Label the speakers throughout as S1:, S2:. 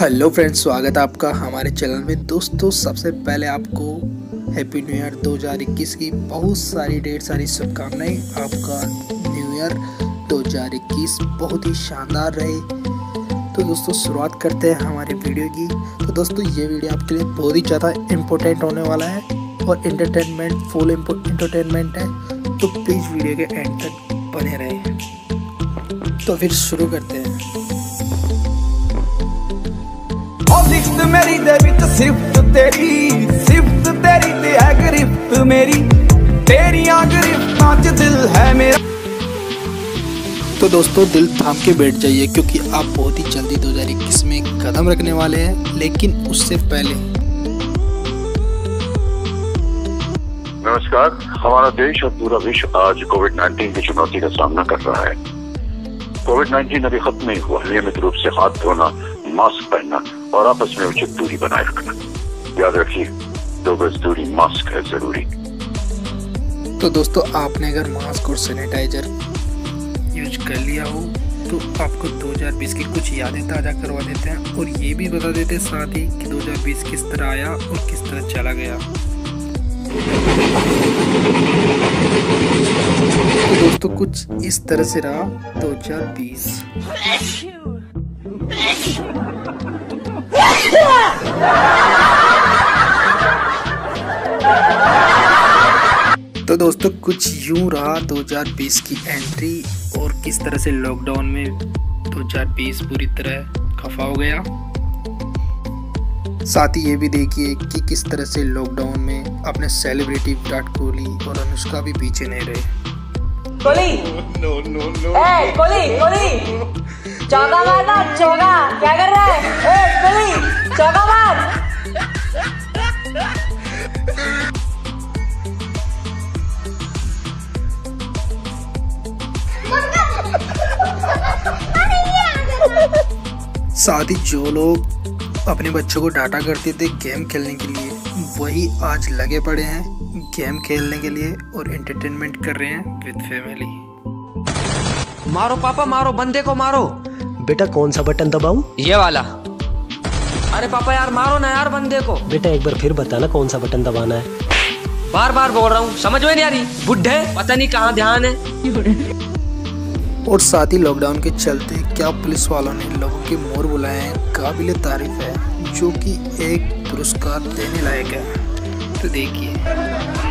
S1: Hello friends, स्वागत है आपका हमारे चैनल में। दोस्तों, सबसे पहले आपको हैप्पी न्यू ईयर 2021 की बहुत सारी ढेर सारी शुभकामनाएँ। आपका न्यू ईयर 2021 बहुत ही शानदार रहे। तो दोस्तों, शुरुआत करते हैं हमारे वीडियो की। तो दोस्तों, ये वीडियो आपके लिए बहुत ही ज़्यादा इम्पोर्टेंट होने वाला है और इंटरटेनमेंट फुल इंटरटेनमेंट है। तो प्लीज़ वीडियो के एंड तक बने रहे। तो फिर शुरू करते हैं।
S2: सिफ्त मेरी दे तो सिफ्ट तेरी सिफ्त तेरी ते है गिरफ्त मेरी। तेरिया गिरफ्तां च दिल है मेरा।
S1: तो दोस्तों दिल थाम के बैठ जाइए क्योंकि आप बहुत ही जल्दी 2021 में कदम रखने वाले हैं लेकिन उससे पहले।
S3: नमस्कार हमारा देश और पूरा विश्व आज कोविड 19 की चुनौती का सामना कर रहा है। कोविड 19 अभी खत्म नहीं हुआ नियमित रूप से हाथ धोना मास्क पहनना और आपस में उचित दूरी बनाए रखना। याद रखिए दो गज दूरी मास्क है ज़रूरी।
S1: तो दोस्तों आपने अगर मास्क और सैनिटाइजर यूज़ कर लिया हो तो आपको 2020 की कुछ यादें ताज़ा करवा देते हैं और ये भी बता देते हैं साथ ही कि 2020 किस तरह आया और किस तरह चला गया। तो दोस्तों कुछ इस तरह से रहा 2020 तो दोस्तों कुछ यूँ रहा 2020 की एंट्री और किस तरह से लॉकडाउन में 2020 पूरी तरह खफा हो गया। साथ ही ये भी देखिए कि किस तरह से लॉकडाउन में अपने सेलिब्रिटी विराट कोहली और अनुष्का भी पीछे नहीं रहे।
S4: कोली नो नो नो ए कोली कोली चौका मारना चौका! क्या कर रहा है? ए
S1: साथ ही जो लोग अपने बच्चों को डांटा करते थे गेम खेलने के लिए वही आज लगे पड़े हैं गेम खेलने के लिए और एंटरटेनमेंट कर रहे हैं विद फैमिली
S5: मारो पापा मारो बंदे को मारो।
S6: बेटा कौन सा बटन दबाऊं?
S5: ये वाला। अरे पापा यार मारो ना यार बंदे को।
S6: बेटा एक बार फिर बताना कौन सा बटन दबाना है।
S5: बार बार बोल रहा हूँ समझ में नहीं आ रही। बुढ़े पता नहीं कहाँ ध्यान है।
S1: और साथ ही लॉकडाउन के चलते क्या पुलिस वालों ने लोगों के मोर बुलाए हैं काबिल तारीफ़ है जो कि एक पुरस्कार देने लायक है। तो देखिए।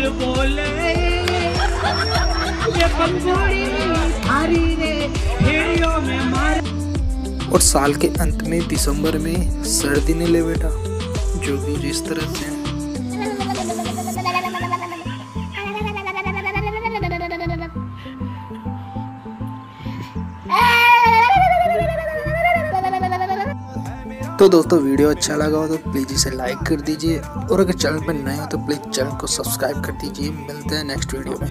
S7: मोर बोले, ये हरी रे, भेड़ियों में मार।
S1: और साल के अंत में दिसंबर में सर्दी ने ले बेटा, जो भी जिस तरह से तो दोस्तों, वीडियो अच्छा लगा हो तो प्लीज़ इसे लाइक कर दीजिए। और अगर चैनल पर नए हो तो प्लीज़ चैनल को सब्सक्राइब कर दीजिए। मिलते हैं नेक्स्ट वीडियो में।